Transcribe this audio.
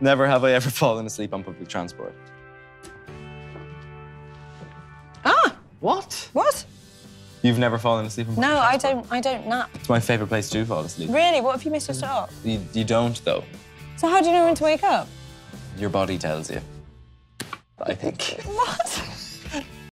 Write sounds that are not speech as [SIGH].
Never have I ever [LAUGHS] fallen asleep on public transport. Ah, What? what? You've never fallen asleep on public No, I don't. I don't nap. It's my favorite place to fall asleep. Really? What if you missed your stop? You, you don't, though. So how do you know when to wake up? Your body tells you. I think. [LAUGHS] [LAUGHS] What?